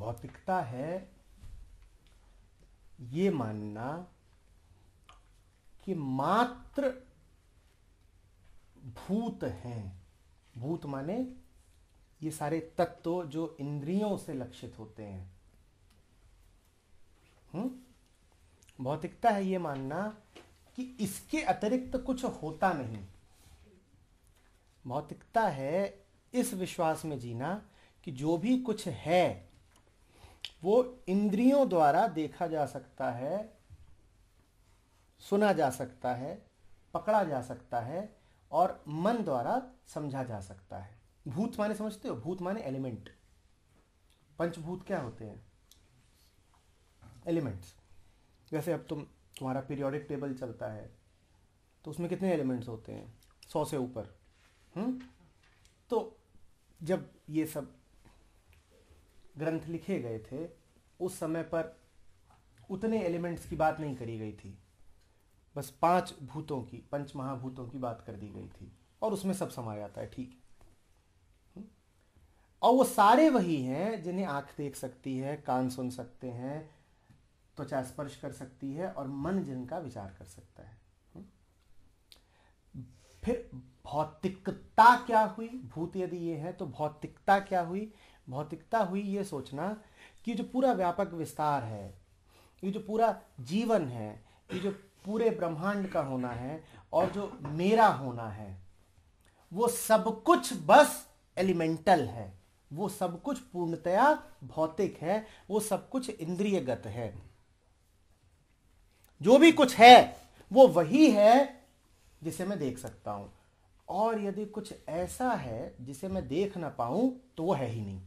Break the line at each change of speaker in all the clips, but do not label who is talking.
भौतिकता है, ये मानना कि मात्र भूत हैं। भूत माने ये सारे तत्व जो इंद्रियों से लक्षित होते हैं। हम्म भौतिकता है ये मानना कि इसके अतिरिक्त कुछ होता नहीं। भौतिकता है इस विश्वास में जीना कि जो भी कुछ है वो इंद्रियों द्वारा देखा जा सकता है, सुना जा सकता है, पकड़ा जा सकता है और मन द्वारा समझा जा सकता है। भूत माने समझते हो? भूत माने एलिमेंट। पंचभूत क्या होते हैं? एलिमेंट्स। जैसे अब तुम, तुम्हारा पीरियोडिक टेबल चलता है तो उसमें कितने एलिमेंट्स होते हैं? सौ से ऊपर। हम्म? तो जब ये सब ग्रंथ लिखे गए थे उस समय पर उतने एलिमेंट्स की बात नहीं करी गई थी। बस पाँच भूतों की, पंच महाभूतों की बात कर दी गई थी और उसमें सब समा जाता है, ठीक? और वो सारे वही हैं जिन्हें आँख देख सकती है, कान सुन सकते हैं, त्वचा स्पर्श कर सकती है और मन जिनका विचार कर सकता है? फिर भौतिकता क्या हुई? भूत यदि ये है तो भौतिकता क्या हुई? भौतिकता हुई ये सोचना कि जो पूरा व्यापक विस्तार है, ये जो पूरा जीवन है, ये जो पूरे ब्रह्मांड का होना है और जो मेरा होना है, वो सब कुछ बस एलिमेंटल है। वो सब कुछ पूर्णतया भौतिक है, वो सब कुछ इंद्रियगत है। जो भी कुछ है, वो वही है जिसे मैं देख सकता हूँ। और यदि कुछ ऐसा है जिसे मैं देख ना पाऊँ तो वो है ही नहीं।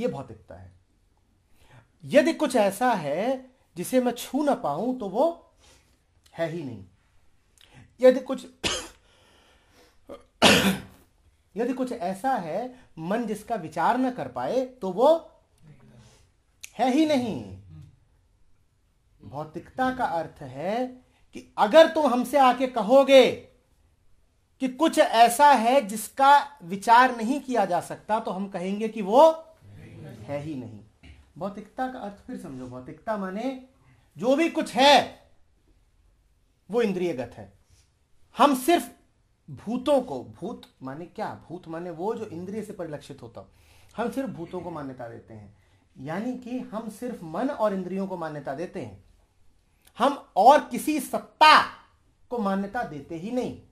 ये भौतिकता है। यदि कुछ ऐसा है जिसे मैं छू ना पाऊँ तो वो है ही नहीं। यदि कुछ यदि कुछ ऐसा है, मन जिसका विचार न कर पाए तो वो है ही नहीं। भौतिकता का अर्थ है कि अगर तुम हमसे आके कहोगे कि कुछ ऐसा है जिसका विचार नहीं किया जा सकता तो हम कहेंगे कि वो है ही नहीं। भौतिकता का अर्थ फिर समझो, भौतिकता माने जो भी कुछ है, वो इंद्रियगत है। हम सिर्फ़ भूतों को, भूत माने क्या? भूत माने वो जो इंद्रिय से परिलक्षित होता हम सिर्फ़ भूतों को मान्यता देते हैं। यानी कि हम सिर्फ़ मन और इंद्रियों को मान्यता देते हैं। हम और किसी सत्ता को मान्यता देते ही नहीं।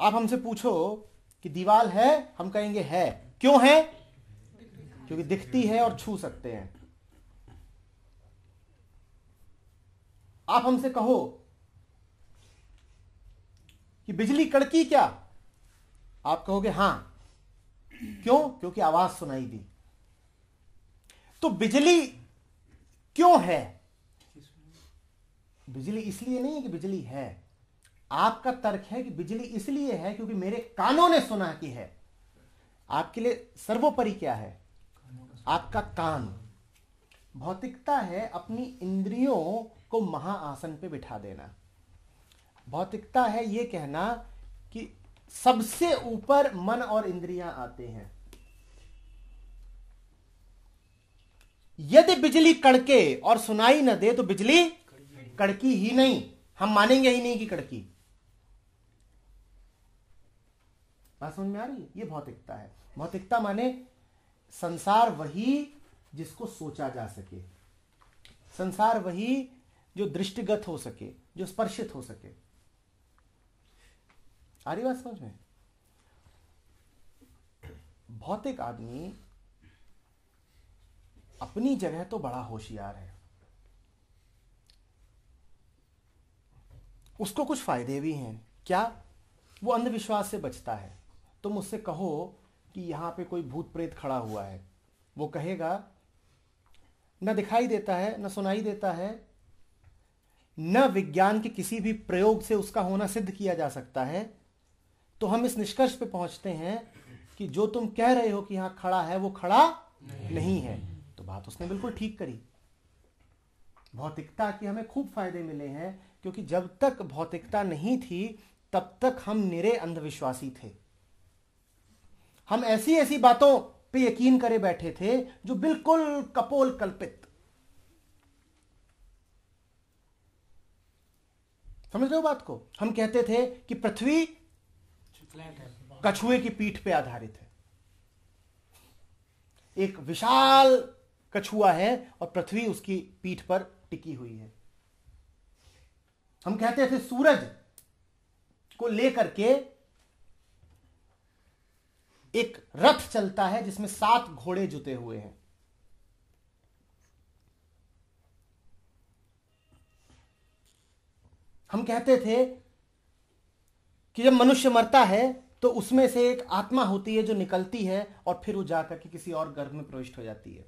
आप हमसे पूछो कि दीवाल है, हम कहेंगे है। क्यों है? क्योंकि दिखती है और छू सकते हैं। आप हमसे कहो कि बिजली कड़की क्या? आप कहोगे, हाँ। क्यों? क्योंकि आवाज़ सुनाई दी। तो बिजली क्यों है? बिजली इसलिए नहीं है कि बिजली है। आपका तर्क है कि बिजली इसलिए है क्योंकि मेरे कानों ने सुना कि है। आपके लिए सर्वोपरि क्या है? आपका कान। भौतिकता है अपनी इंद्रियों को महाआसन पे बिठा देना। भौतिकता है ये कहना कि सबसे ऊपर मन और इंद्रियाँ आते हैं। यदि बिजली कड़के और सुनाई न दे तो बिजली कड़की ही नहीं। हम मानेंगे ही नहीं कि कड़की। बात समझ में आ रही है? ये भौतिकता है। भौतिकता माने संसार वही जिसको सोचा जा सके। संसार वही जो दृष्टिगत हो सके, जो स्पर्शित हो सके। आ रही बात समझ में? भौतिक आदमी अपनी जगह तो बड़ा होशियार है। उसको कुछ फ़ायदे भी हैं। क्या? वो अंधविश्वास से बचता है। तुम उससे कहो कि यहाँ पे कोई भूत प्रेत खड़ा हुआ है। वो कहेगा न दिखाई देता है न सुनाई देता है न विज्ञान के किसी भी प्रयोग से उसका होना सिद्ध किया जा सकता है। तो हम इस निष्कर्ष पे पहुँचते हैं कि जो तुम कह रहे हो कि यहाँ खड़ा है वो खड़ा नहीं, नहीं है। तो बात उसने बिल्कुल ठीक करी। भौतिकता के हमें खूब फ़ायदे मिले हैं क्योंकि जब तक भौतिकता नहीं थी तब तक हम निरे अंधविश्वासी थे। हम ऐसी ऐसी बातों पे यकीन करे बैठे थे जो बिल्कुल कपोल कल्पित। समझ रहे हो बात को? हम कहते थे कि पृथ्वी कछुए की पीठ पे आधारित है। एक विशाल कछुआ है और पृथ्वी उसकी पीठ पर टिकी हुई है। हम कहते थे सूरज को लेकर के एक रथ चलता है जिसमें सात घोड़े जुते हुए हैं। हम कहते थे कि जब मनुष्य मरता है तो उसमें से एक आत्मा होती है जो निकलती है और फिर वो जाकर के किसी और गर्भ में प्रविष्ट हो जाती है।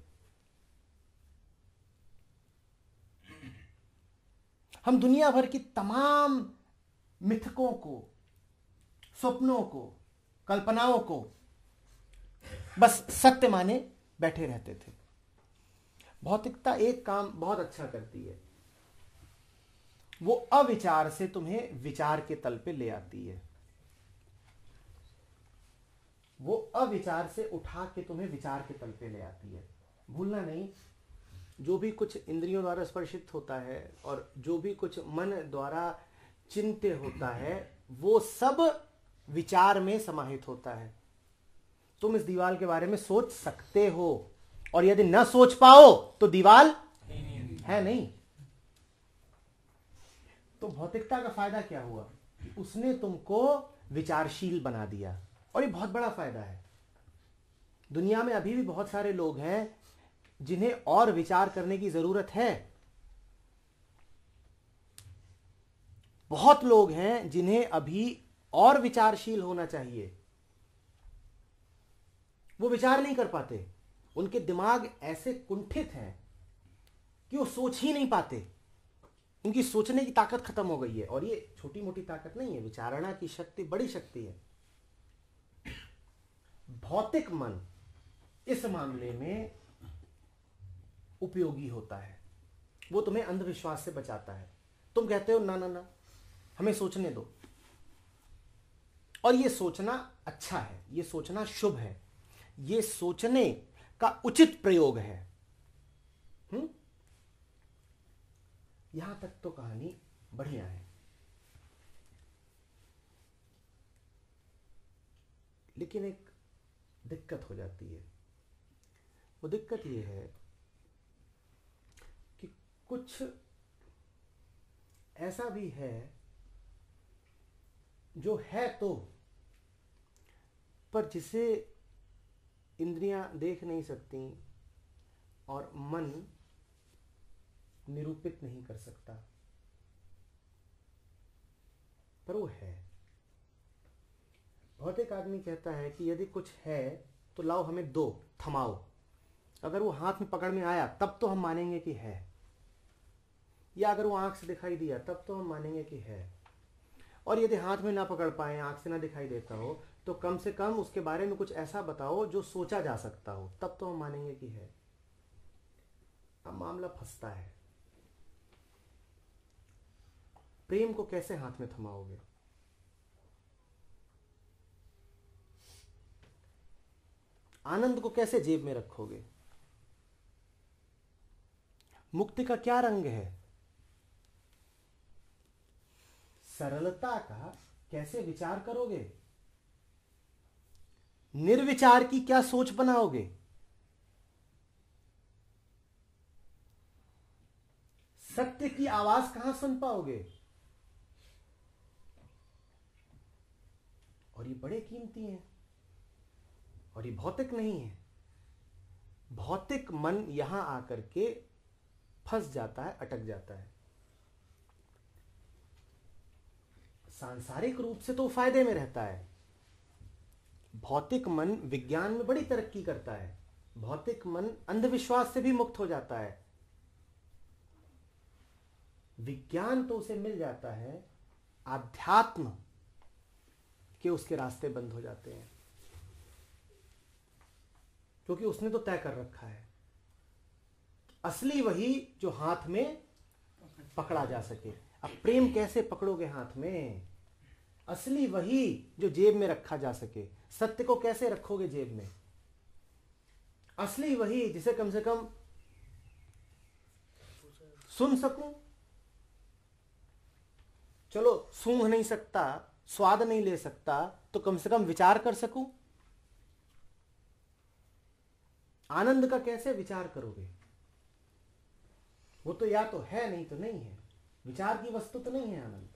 हम दुनिया भर की तमाम मिथकों को, स्वप्नों को, कल्पनाओं को बस सत्य माने बैठे रहते थे। भौतिकता एक काम बहुत अच्छा करती है। वो अविचार से तुम्हें विचार के तल पे ले आती है। वो अविचार से उठा के तुम्हें विचार के तल पे ले आती है। भूलना नहीं, जो भी कुछ इंद्रियों द्वारा स्पर्शित होता है और जो भी कुछ मन द्वारा चिंत्य होता है, वो सब विचार में समाहित होता है। तुम इस दीवाल के बारे में सोच सकते हो। और यदि न सोच पाओ तो दीवाल है नहीं। तो भौतिकता का फ़ायदा क्या हुआ? उसने तुमको विचारशील बना दिया। और ये बहुत बड़ा फ़ायदा है। दुनिया में अभी भी बहुत सारे लोग हैं, जिन्हें और विचार करने की ज़रूरत है। बहुत लोग हैं जिन्हें अभी और विचारशील होना चाहिए। वो विचार नहीं कर पाते। उनके दिमाग ऐसे कुंठित हैं कि वो सोच ही नहीं पाते। उनकी सोचने की ताकत खत्म हो गई है और ये छोटी मोटी ताकत नहीं है, विचारणा की शक्ति, बड़ी शक्ति है। भौतिक मन इस मामले में उपयोगी होता है। वो तुम्हें अंधविश्वास से बचाता है। तुम कहते हो, ना ना ना, हमें सोचने दो। और ये सोचना अच्छा है, ये सोचना शुभ है। ये सोचने का उचित प्रयोग है। हम्म यहाँ तक तो कहानी बढ़िया है। लेकिन एक दिक्कत हो जाती है। वो दिक्कत ये है कि कुछ ऐसा भी है जो है तो पर जिसे इंद्रियाँ देख नहीं सकती और मन निरूपित नहीं कर सकता। पर वो है। भौतिक आदमी कहता है कि यदि कुछ है तो लाओ हमें दो, थमाओ। अगर वो हाथ में पकड़ में आया, तब तो हम मानेंगे कि है। या अगर वो आँख से दिखाई दिया, तब तो हम मानेंगे कि है। और यदि हाथ में ना पकड़ पाए, आँख से ना दिखाई देता हो तो कम से कम उसके बारे में कुछ ऐसा बताओ जो सोचा जा सकता हो। तब तो हम मानेंगे कि है। अब मामला फंसता है। प्रेम को कैसे हाथ में थमाओगे? आनंद को कैसे जेब में रखोगे? मुक्ति का क्या रंग है? सरलता का कैसे विचार करोगे? निर्विचार की क्या सोच बनाओगे? सत्य की आवाज़ कहाँ सुन पाओगे? और ये बड़े कीमती हैं, और ये भौतिक नहीं है। भौतिक मन यहाँ आकर के फंस जाता है, अटक जाता है। सांसारिक रूप से तो फ़ायदे में रहता है। भौतिक मन विज्ञान में बड़ी तरक्की करता है। भौतिक मन अंधविश्वास से भी मुक्त हो जाता है। विज्ञान तो उसे मिल जाता है, आध्यात्म के उसके रास्ते बंद हो जाते हैं। क्योंकि उसने तो तय कर रखा है असली वही जो हाथ में पकड़ा जा सके। अब प्रेम कैसे पकड़ोगे हाथ में? असली वही जो जेब में रखा जा सके। सत्य को कैसे रखोगे जेब में? असली वही जिसे कम से कम सुन सकूँ। चलो, सूंघ नहीं सकता, स्वाद नहीं ले सकता तो कम से कम विचार कर सकूँ। आनंद का कैसे विचार करोगे? वो तो या तो है, नहीं तो नहीं है। विचार की वस्तु तो नहीं है आनंद।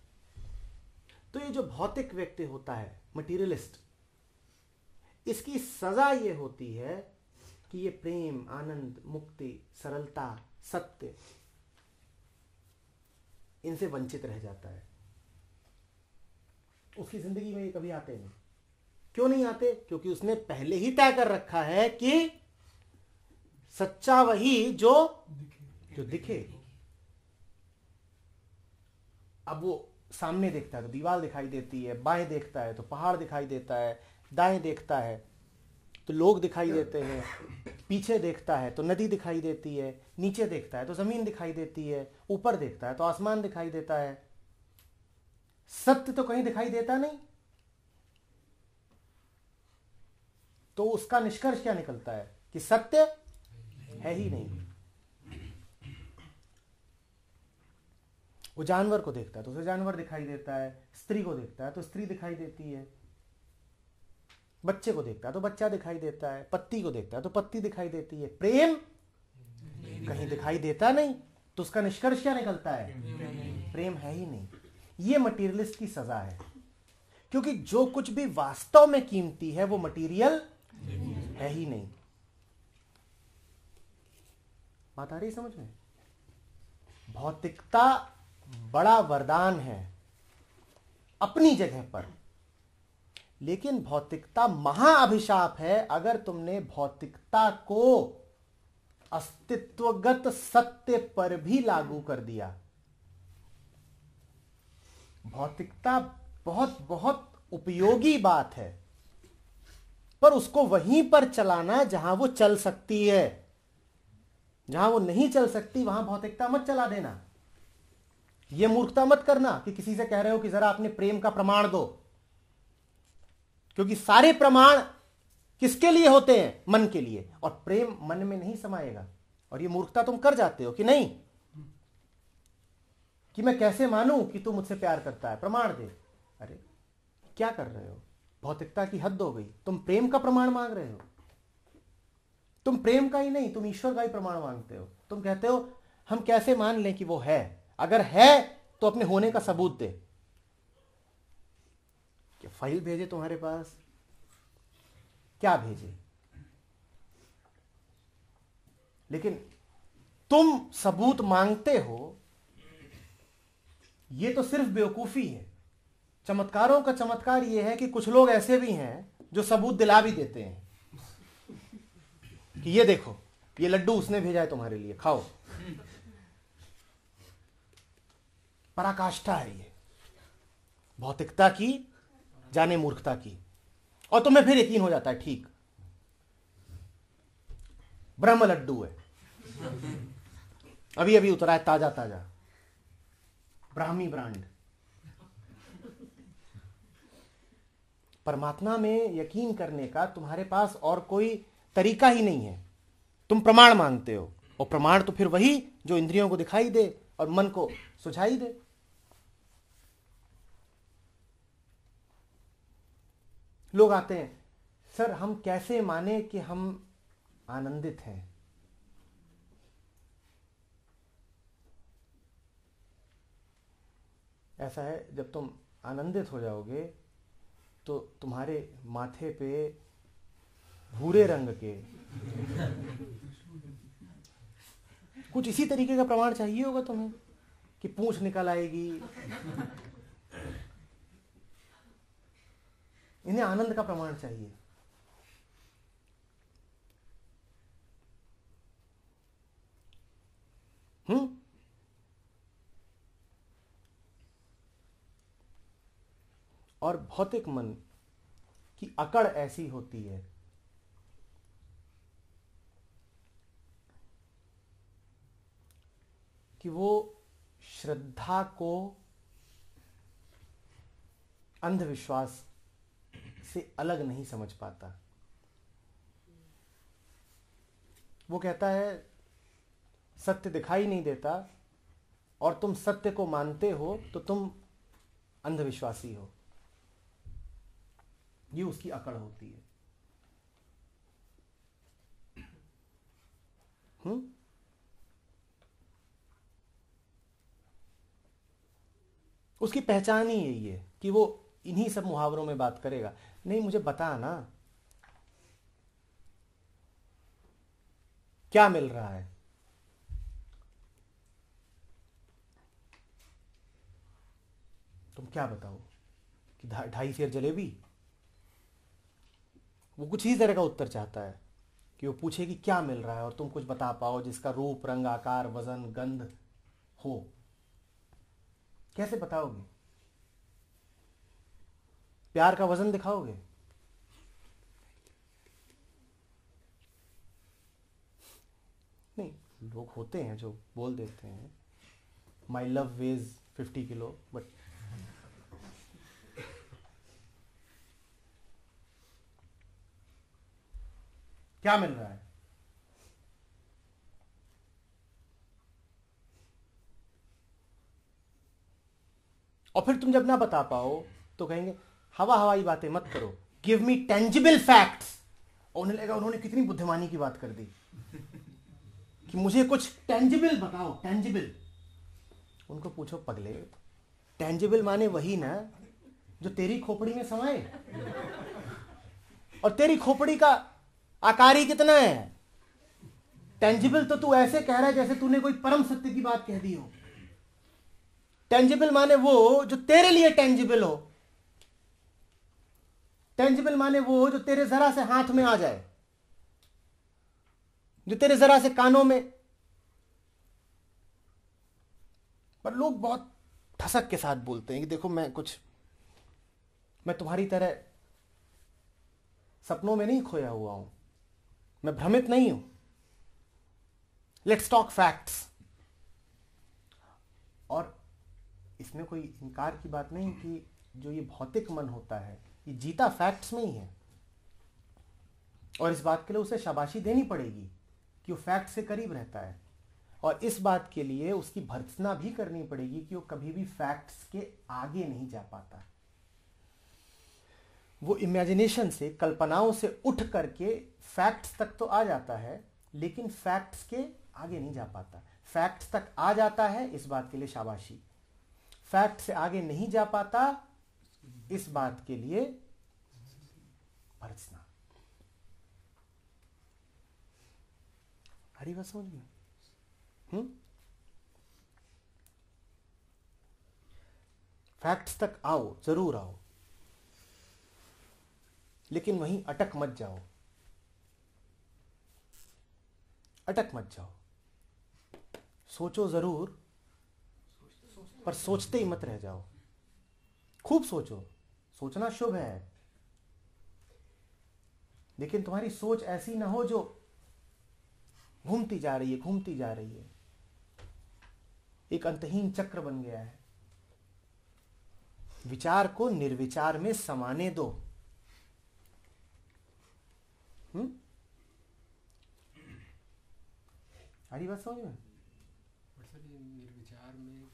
तो ये जो भौतिक व्यक्ति होता है मटीरियलिस्ट इसकी सजा ये होती है कि ये प्रेम, आनंद, मुक्ति, सरलता, सत्य इनसे वंचित रह जाता है। उसकी ज़िंदगी में ये कभी आते नहीं। क्यों नहीं आते? क्योंकि उसने पहले ही तय कर रखा है कि सच्चा वही जो जो दिखे। अब वो सामने देखता है तो दीवार दिखाई देती है, बाएँ देखता है तो पहाड़ दिखाई देता है दाएँ देखता है तो लोग दिखाई देते हैं पीछे देखता है तो नदी दिखाई देती है नीचे देखता है तो ज़मीन दिखाई देती है ऊपर देखता है तो आसमान दिखाई देता है। सत्य तो कहीं दिखाई देता नहीं। तो उसका निष्कर्ष क्या निकलता है? कि सत्य है ही नहीं। वो जानवर को देखता है तो उसे जानवर दिखाई देता है स्त्री को देखता है तो स्त्री दिखाई देती है। बच्चे को देखता है तो बच्चा दिखाई देता है, पत्ती को देखता है तो पत्ती दिखाई देती है। प्रेम कहीं दिखाई देता नहीं तो उसका निष्कर्ष क्या निकलता है? प्रेम है ही नहीं। ये मटीरियलिस्ट की सजा है। क्योंकि जो कुछ भी वास्तव में कीमती है, वो मटीरियल है ही नहीं। बात आ रही समझ में? भौतिकता बड़ा वरदान है अपनी जगह पर। लेकिन भौतिकता महाअभिशाप है अगर तुमने भौतिकता को अस्तित्वगत सत्य पर भी लागू कर दिया। भौतिकता बहुत बहुत उपयोगी बात है, पर उसको वहीं पर चलाना जहाँ वो चल सकती है। जहाँ वो नहीं चल सकती, वहाँ भौतिकता मत चला देना। यह मूर्खता मत करना कि किसी से कह रहे हो कि जरा अपने प्रेम का प्रमाण दो। क्योंकि सारे प्रमाण किसके लिए होते हैं? मन के लिए। और प्रेम मन में नहीं समाएगा। और ये मूर्खता तुम कर जाते हो कि नहीं? कि मैं कैसे मानूं कि तू मुझसे प्यार करता है? प्रमाण दे। अरे, क्या कर रहे हो? भौतिकता की हद हो गई। तुम प्रेम का प्रमाण मांग रहे हो। तुम प्रेम का ही नहीं, तुम ईश्वर का ही प्रमाण मांगते हो। तुम कहते हो, हम कैसे मान लें कि वो है? अगर है तो अपने होने का सबूत दे। क्या फ़ाइल भेजे तुम्हारे पास? क्या भेजे? लेकिन तुम सबूत मांगते हो यह तो सिर्फ़ बेवकूफ़ी है। चमत्कारों का चमत्कार यह है कि कुछ लोग ऐसे भी हैं जो सबूत दिला भी देते हैं। कि ये देखो, ये लड्डू उसने भेजा है तुम्हारे लिए, खाओ। पराकाष्ठा है ये। भौतिकता की जाने मूर्खता की। और तुम्हें फिर यकीन हो जाता है, ठीक। ब्रह्म लड्डू है। अभी अभी उतरा है ताज़ा ताज़ा ब्राह्मी ब्रांड। परमात्मा में यकीन करने का तुम्हारे पास और कोई तरीका ही नहीं है। तुम प्रमाण मांगते हो, और प्रमाण तो फिर वही जो इंद्रियों को दिखाई दे और मन को सुझाई दे। लोग आते हैं, सर, हम कैसे माने कि हम आनंदित हैं? ऐसा है, जब तुम आनंदित हो जाओगे तो तुम्हारे माथे पे भूरे रंग के कुछ इसी तरीके का प्रमाण चाहिए होगा तुम्हें कि पूंछ निकल आएगी। इन्हें आनंद का प्रमाण चाहिए। हम्म? और भौतिक मन की अकड़ ऐसी होती है कि वो श्रद्धा को अंधविश्वास से अलग नहीं समझ पाता। वो कहता है, सत्य दिखाई नहीं देता और तुम सत्य को मानते हो तो तुम अंधविश्वासी हो। ये उसकी अकड़ होती है। हम्म उसकी पहचान ही यही है कि वो इन्हीं सब मुहावरों में बात करेगा। नहीं, मुझे बता ना क्या मिल रहा है? तुम क्या बताओ? कि ढाई शेर जलेबी? वो कुछ ही तरह का उत्तर चाहता है कि वो पूछे कि क्या मिल रहा है और तुम कुछ बता पाओ जिसका रूप, रंग, आकार, वज़न, गंध हो। कैसे बताओगे? प्यार का वज़न दिखाओगे? नहीं, लोग होते हैं जो बोल देते हैं। My love weighs fifty kilo but क्या मिल रहा है? और फिर तुम जब ना बता पाओ तो कहेंगे हवा हवाई बातें मत करो। गिव मी टेंजिबल फैक्ट्स और उन्हें लगा उन्होंने कितनी बुद्धिमानी की बात कर दी। कि मुझे कुछ टेंजिबल बताओ टेंजिबल उनको पूछो पगले टेंजिबल माने वही ना, जो तेरी खोपड़ी में समाये। और तेरी खोपड़ी का आकार ही कितना है? टेंजिबल तो तू ऐसे कह रहा है जैसे तूने कोई परम सत्य की बात कह दी हो। टेंजिबल माने वो जो तेरे लिए टेंजिबल हो। टेंजिबल माने वो हो जो तेरे जरा से हाथ में आ जाए, जो तेरे जरा से कानों में। पर लोग बहुत ठसक के साथ बोलते हैं कि देखो मैं कुछ, मैं तुम्हारी तरह सपनों में नहीं खोया हुआ हूँ। मैं भ्रमित नहीं हूँ। लेट्स टॉक फैक्ट्स और इसमें कोई इनकार की बात नहीं कि जो ये भौतिक मन होता है ये जीता फैक्ट्स में ही है। और इस बात के लिए उसे शाबाशी देनी पड़ेगी कि वो फैक्ट से करीब रहता है। और इस बात के लिए उसकी भर्सना भी करनी पड़ेगी कि वो कभी भी फैक्ट्स के आगे नहीं जा पाता। वो इमेजिनेशन से, कल्पनाओं से उठ करके फैक्ट्स तक तो आ जाता है, लेकिन फैक्ट्स के आगे नहीं जा पाता। फैक्ट्स तक आ जाता है, इस बात के लिए शाबाशी। फैक्ट से आगे नहीं जा पाता इस बात के लिए भर्सना हरी बात समझ में हम्म? फैक्ट्स तक आओ, ज़रूर आओ। लेकिन वहीं अटक मत जाओ। अटक मत जाओ। सोचो ज़रूर, पर सोचते ही मत रह जाओ। खूब सोचो। सोचना शुभ है। लेकिन तुम्हारी सोच ऐसी ना हो जो घूमती जा रही है, घूमती जा रही है। एक अंतहीन चक्र बन गया है। विचार को निर्विचार में समाने दो। हम्म? बात समझ में
निर्विचार में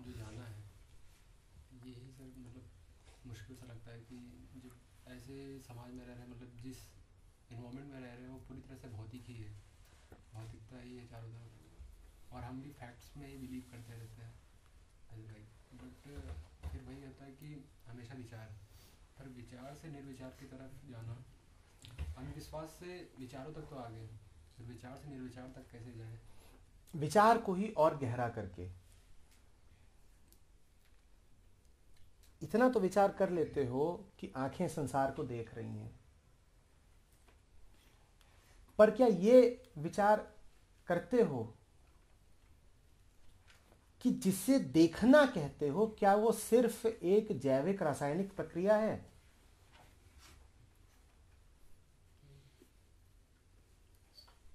जो जाना है यही सर मतलब मुश्किल सा लगता है कि जो ऐसे समाज में रह रहे हैं मतलब जिस इन्वामेंट में रह रहे हैं, वो पूरी तरह से भौतिक ही है। भौतिकता ही है चारों तरफ़। और हम भी फैक्ट्स में ही बिलीव करते रहते हैं लाइक बट फिर वही होता है कि हमेशा विचार। पर विचार से निर्विचार की तरफ़ जाना, अंधविश्वास से विचारों तक तो आगे फिर विचार से निर्विचार तक कैसे जाए?
विचार को ही और गहरा करके। इतना तो विचार कर लेते हो कि आँखें संसार को देख रही हैं। पर क्या ये विचार करते हो कि जिसे देखना कहते हो, क्या वो सिर्फ़ एक जैविक रासायनिक प्रक्रिया है?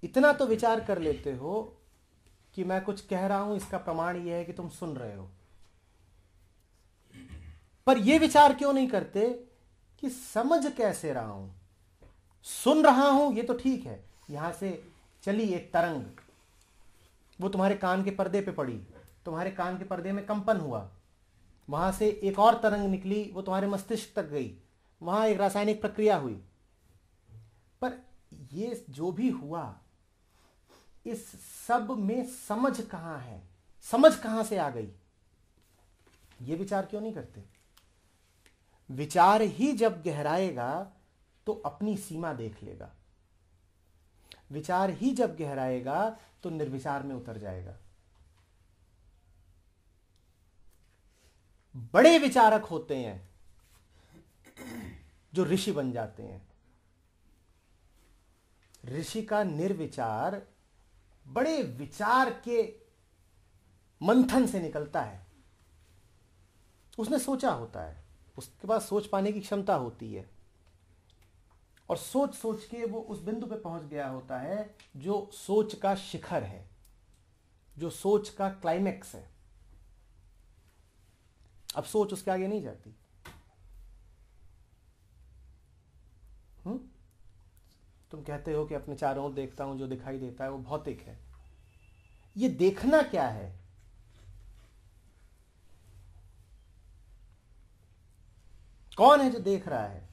इतना तो विचार कर लेते हो कि मैं कुछ कह रहा हूँ, इसका प्रमाण यह है कि तुम सुन रहे हो। पर यह विचार क्यों नहीं करते कि समझ कैसे रहा हूँ? सुन रहा हूँ, ये तो ठीक है। यहाँ से चली एक तरंग। वो तुम्हारे कान के पर्दे पे पड़ी। तुम्हारे कान के पर्दे में कंपन हुआ। वहाँ से एक और तरंग निकली, वो तुम्हारे मस्तिष्क तक गई। वहाँ एक रासायनिक प्रक्रिया हुई। पर ये जो भी हुआ, इस सब में समझ कहाँ है? समझ कहाँ से आ गई? ये विचार क्यों नहीं करते? विचार ही जब गहराएगा तो अपनी सीमा देख लेगा। विचार ही जब गहराएगा तो निर्विचार में उतर जाएगा। बड़े विचारक होते हैं, जो ऋषि बन जाते हैं। ऋषि का निर्विचार बड़े विचार के मंथन से निकलता है। उसने सोचा होता है उसके पास सोच पाने की क्षमता होती है। और सोच सोच के वो उस बिंदु पे पहुँच गया होता है, जो सोच का शिखर है, जो सोच का क्लाइमेक्स है। अब सोच उसके आगे नहीं जाती। हुँ? तुम कहते हो कि अपने चारों ओर देखता हूँ, जो दिखाई देता है, वो भौतिक है। ये देखना क्या है? कौन है जो देख रहा है?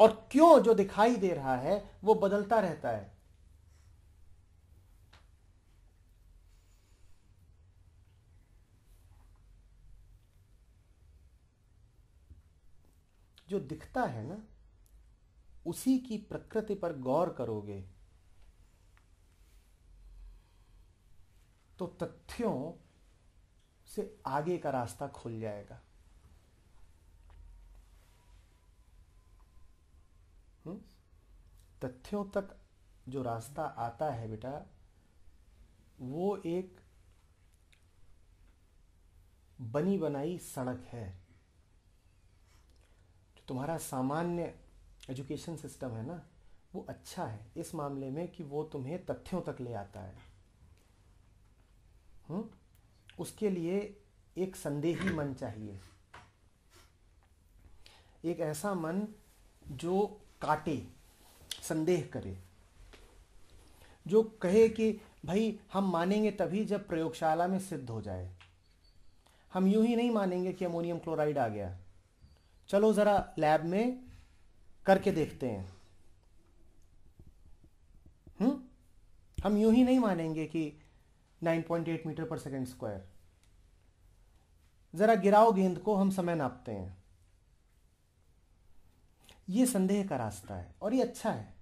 और क्यों जो दिखाई दे रहा है, वो बदलता रहता है? जो दिखता है ना, उसी की प्रकृति पर गौर करोगे तो तथ्यों से आगे का रास्ता खुल जाएगा? तथ्यों तक जो रास्ता आता है बेटा, वो एक बनी बनाई सड़क है जो तुम्हारा सामान्य एजुकेशन सिस्टम है ना, वो अच्छा है इस मामले में कि वो तुम्हें तथ्यों तक ले आता है हुँ? उसके लिए एक संदेही मन चाहिए। एक ऐसा मन जो काटे, संदेह करे। जो कहे कि, भाई, हम मानेंगे तभी जब प्रयोगशाला में सिद्ध हो जाए। हम यूँ ही नहीं मानेंगे कि अमोनियम क्लोराइड आ गया। चलो ज़रा लैब में करके देखते हैं। हम यूँ ही नहीं मानेंगे कि 9.8 मीटर पर सेकेंड स्क्वायर। जरा गिराओ गेंद को, हम समय नापते हैं। ये संदेह का रास्ता है, और ये अच्छा है।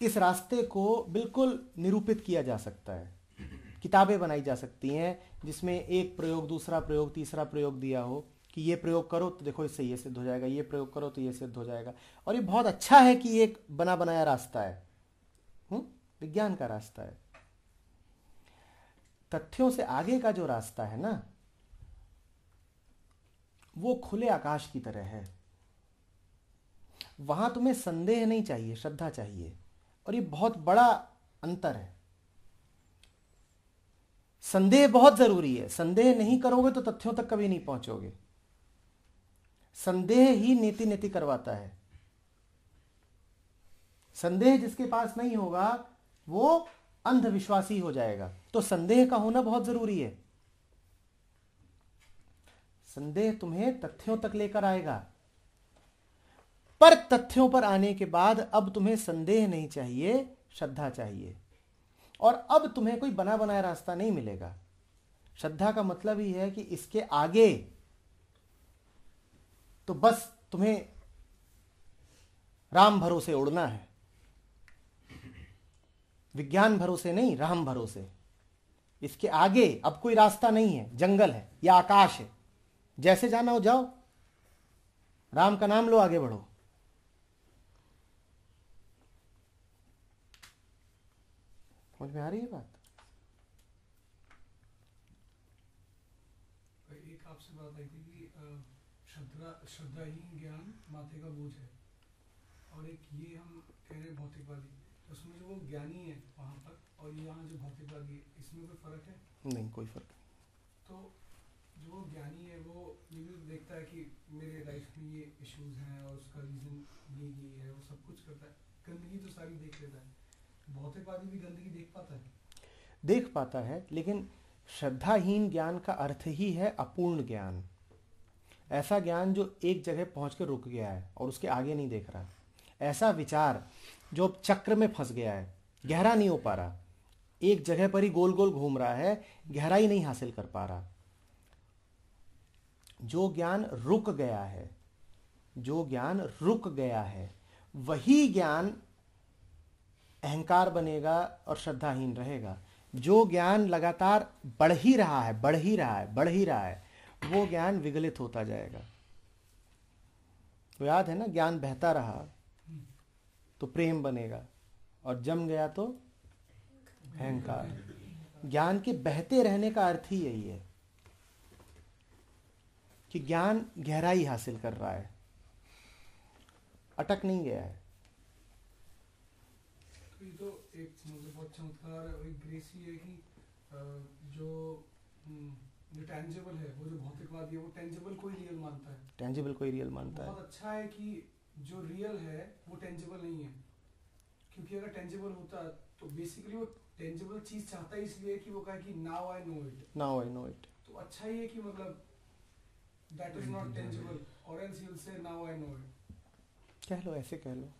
इस रास्ते को बिल्कुल निरूपित किया जा सकता है। किताबें बनाई जा सकती हैं, जिसमें एक प्रयोग, दूसरा प्रयोग, तीसरा प्रयोग दिया हो कि ये प्रयोग करो तो देखो इससे ये सिद्ध हो जाएगा, ये प्रयोग करो तो ये सिद्ध हो जाएगा। और ये बहुत अच्छा है कि एक बना बनाया रास्ता है? विज्ञान का रास्ता है। तथ्यों से आगे का जो रास्ता है ना, वो खुले आकाश की तरह है। वहाँ तुम्हें संदेह नहीं चाहिए, श्रद्धा चाहिए, और ये बहुत बड़ा अंतर है। संदेह बहुत ज़रूरी है। संदेह नहीं करोगे तो तथ्यों तक कभी नहीं पहुंचोगे। संदेह ही नीति नीति करवाता है। संदेह जिसके पास नहीं होगा, वो अंधविश्वासी हो जाएगा। तो संदेह का होना बहुत ज़रूरी है। संदेह तुम्हें तथ्यों तक लेकर आएगा। पर तथ्यों पर आने के बाद अब तुम्हें संदेह नहीं चाहिए, श्रद्धा चाहिए। और अब तुम्हें कोई बना बनाया रास्ता नहीं मिलेगा। श्रद्धा का मतलब ही है कि इसके आगे तो बस तुम्हें राम भरोसे उड़ना है। विज्ञान भरोसे नहीं, राम भरोसे। इसके आगे अब कोई रास्ता नहीं है, जंगल है या आकाश है। जैसे जाना हो जाओ। राम का नाम लो, आगे बढ़ो। समझ में आ रही है बात?
एक आपसे बात आई थी कि श्रद्धा ही ज्ञान, माथे का बोझ है। और एक ये हम कह रहे हैं, भौतिकवादी। उसमें जो वो ज्ञानी है वहाँ पर और यहाँ जो भौतिकवादी है इसमें कोई फ़र्क है?
नहीं कोई फ़र्क
तो जो वो ज्ञानी है वो ये भी देखता है कि मेरे लाइफ में ये इश्यूज़ हैं और उसका रीजन ये ये है वो सब कुछ करता है। गंदगी तो सारी देख लेता है। भौतिकवादी भी गंदगी देख पाता है।
देख पाता है लेकिन श्रद्धाहीन ज्ञान का अर्थ ही है अपूर्ण ज्ञान। ऐसा ज्ञान जो एक जगह पहुँच के रुक गया है और उसके आगे नहीं देख रहा। ऐसा विचार जो अब चक्र में फंस गया है। गहरा नहीं हो पा रहा। एक जगह पर ही गोल गोल घूम रहा है, गहराई नहीं हासिल कर पा रहा। जो ज्ञान रुक गया है, जो ज्ञान रुक गया है, वही ज्ञान अहंकार बनेगा और श्रद्धाहीन रहेगा। जो ज्ञान लगातार बढ़ ही रहा है, बढ़ ही रहा है, बढ़ ही रहा है, वो ज्ञान विगलित होता जाएगा। तो याद है ना, ज्ञान बहता रहा। तो प्रेम बनेगा। और जम गया तो अहंकार। ज्ञान के बहते रहने का अर्थ ही यही है कि ज्ञान गहराई हासिल कर रहा है। अटक नहीं गया है।
तो ये तो एक मुझे बहुत चमत्कार एक ग्रेस ही है कि जो हम्म, जो टेंजिबल है वो जो भौतिकवादी है वो टेंजिबल को ही रियल मानता है।
टेंजिबल कोई रियल मानता है।
बहुत अच्छा है कि जो रियल है वो टेंजिबल नहीं है। क्योंकि अगर टेंजिबल होता तो बेसिकली वो टेंजिबल चीज़ चाहता ही इसलिए कि वो कहे कि now I know it
now I know it
तो अच्छा ही है कि मतलब that is not tangible or else you will say now I know it
कह लो ऐसे कह लो।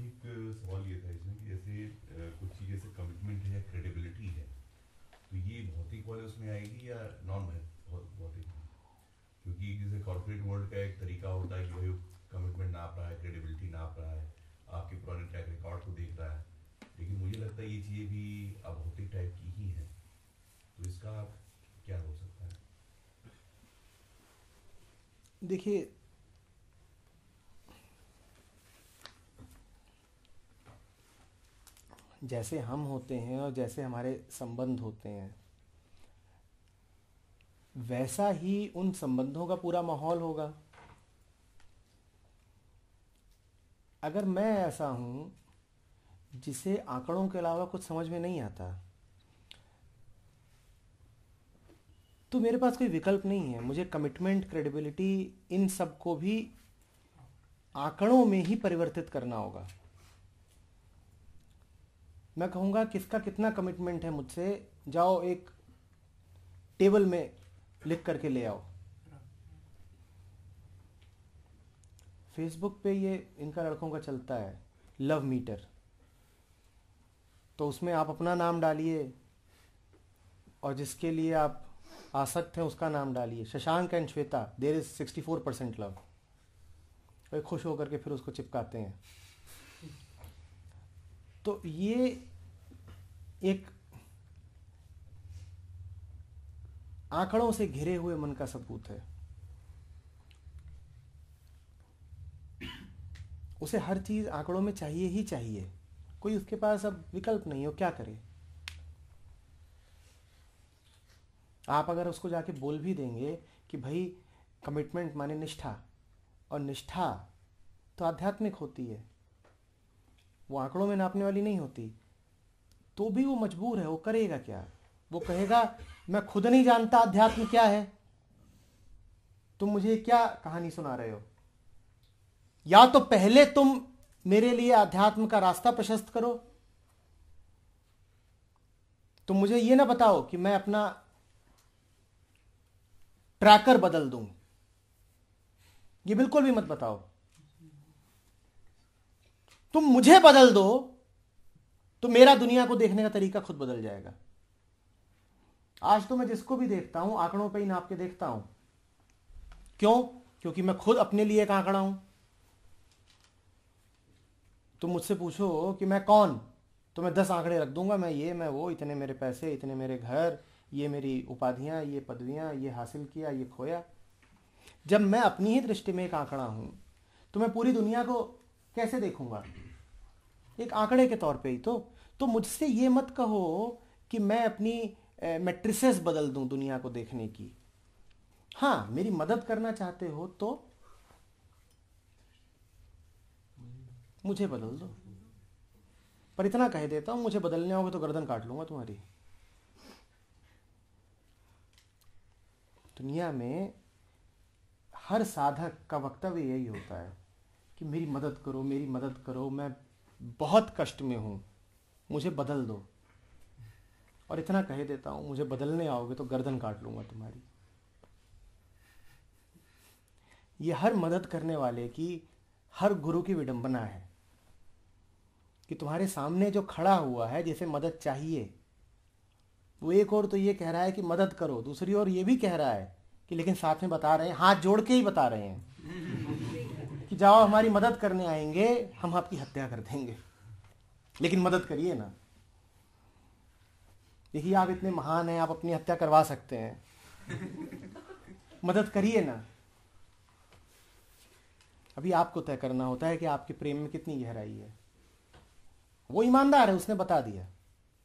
एक सवाल ये था इसमें कि जैसे कुछ चीज़ जैसे कमिटमेंट है या क्रेडिबिलिटी है तो ये भौतिक वाले उसमें आएगी या नॉन भौतिक क्योंकि जैसे कॉर्पोरेट वर्ल्ड का एक तरीका होता है कि भाई कमिटमेंट नाप रहा है क्रेडिबिलिटी नाप रहा है, आपके पुराने ट्रैक रिकॉर्ड को देख रहा है। लेकिन मुझे लगता है ये चीज़ें भी अभौतिक टाइप की ही हैं। तो इसका क्या हो सकता है?
देखिए, जैसे हम होते हैं और जैसे हमारे संबंध होते हैं वैसा ही उन संबंधों का पूरा माहौल होगा। अगर मैं ऐसा हूँ, जिसे आंकड़ों के अलावा कुछ समझ में नहीं आता तो मेरे पास कोई विकल्प नहीं है। मुझे कमिटमेंट क्रेडिबिलिटी इन सबको भी आंकड़ों में ही परिवर्तित करना होगा। मैं कहूँगा, किसका कितना कमिटमेंट है मुझसे? जाओ एक टेबल में लिख करके ले आओ। फेसबुक पे ये इनका लड़कों का चलता है लव मीटर तो उसमें आप अपना नाम डालिए और जिसके लिए आप आसक्त हैं उसका नाम डालिए। Shashank and Shweta there is sixty four percent love वे खुश होकर के फिर उसको चिपकाते हैं। तो ये एक आंकड़ों से घिरे हुए मन का सबूत है। उसे हर चीज़ आंकड़ों में चाहिए ही चाहिए। कोई उसके पास अब विकल्प नहीं हो क्या करे? आप अगर उसको जाके बोल भी देंगे कि भाई कमिटमेंट माने निष्ठा, और निष्ठा तो आध्यात्मिक होती है। वो आंकड़ों में नापने वाली नहीं होती। तो भी वो मजबूर है, वो करेगा क्या? वो कहेगा, मैं खुद नहीं जानता अध्यात्म क्या है। तुम मुझे क्या कहानी सुना रहे हो? या तो पहले तुम मेरे लिए अध्यात्म का रास्ता प्रशस्त करो। तुम मुझे यह ना बताओ कि मैं अपना ट्रैकर बदल दूँ। ये बिल्कुल भी मत बताओ। तुम मुझे बदल दो तो मेरा दुनिया को देखने का तरीका खुद बदल जाएगा। आज तो मैं जिसको भी देखता हूँ, आंकड़ों पे ही नाप के देखता हूँ। क्यों? क्योंकि मैं खुद अपने लिए एक आंकड़ा हूँ। तुम मुझसे पूछो कि मैं कौन? तो मैं दस आंकड़े रख दूँगा, मैं ये, मैं वो, इतने मेरे पैसे, इतने मेरे घर, ये मेरी उपाधियाँ, ये पदवियाँ, ये हासिल किया, ये खोया। जब मैं अपनी ही दृष्टि में एक आंकड़ा हूँ तो मैं पूरी दुनिया को कैसे देखूँगा? एक आंकड़े के तौर पे ही तो। तो मुझसे ये मत कहो कि मैं अपनी मैट्रिसेस बदल दूँ दुनिया को देखने की। हाँ मेरी मदद करना चाहते हो तो मुझे बदल दो। पर इतना कह देता हूँ, मुझे बदलने आओगे तो गर्दन काट लूँगा तुम्हारी। दुनिया में हर साधक का वक्तव्य यही होता है कि मेरी मदद करो, मेरी मदद करो, मैं बहुत कष्ट में हूँ, मुझे बदल दो। और इतना कह देता हूँ, मुझे बदलने आओगे तो गर्दन काट लूँगा तुम्हारी। ये हर मदद करने वाले की, हर गुरु की विडंबना है कि तुम्हारे सामने जो खड़ा हुआ है, जिसे मदद चाहिए, वो एक और तो ये कह रहा है कि मदद करो, दूसरी ओर ये भी कह रहा है कि लेकिन साथ में बता रहे हैं, हाथ जोड़ के ही बता रहे हैं कि जाओ, हमारी मदद करने आएँगे, हम आपकी हत्या कर देंगे। लेकिन मदद करिए ना। देखिए, आप इतने महान हैं, आप अपनी हत्या करवा सकते हैं। मदद करिए ना। अभी आपको तय करना होता है कि आपके प्रेम में कितनी गहराई है। वो ईमानदार है, उसने बता दिया।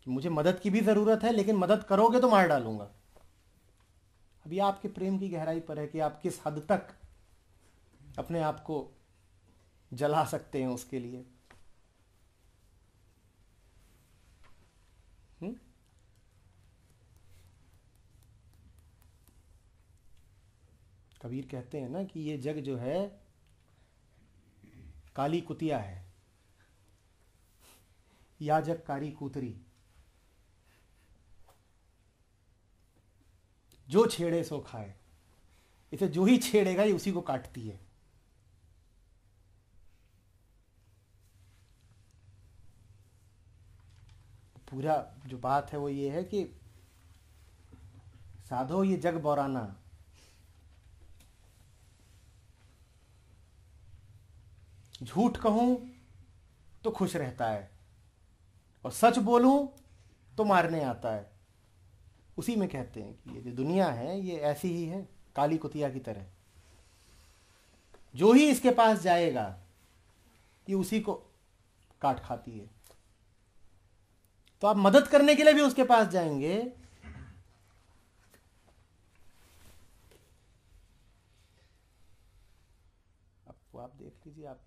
कि मुझे मदद की भी ज़रूरत है, लेकिन मदद करोगे तो मार डालूँगा। अभी आपके प्रेम की गहराई पर है कि आप किस हद तक अपने आप को जला सकते हैं उसके लिए हुँ? कबीर कहते हैं ना कि ये जग जो है, काली कुतिया है। या जग कारी कूतरी। जो छेड़े सो खाए। इसे जो ही छेड़ेगा, ये उसी को काटती है। पूरा जो बात है वो ये है कि साधो ये जग बौराना। झूठ कहूँ तो खुश रहता है और सच बोलूँ तो मारने आता है। उसी में कहते हैं कि ये जो दुनिया है, ये ऐसी ही है, काली कुतिया की तरह। जो ही इसके पास जाएगा, ये उसी को काट खाती है। तो आप मदद करने के लिए भी उसके पास जाएँगे। आपको आप देख लीजिए, आप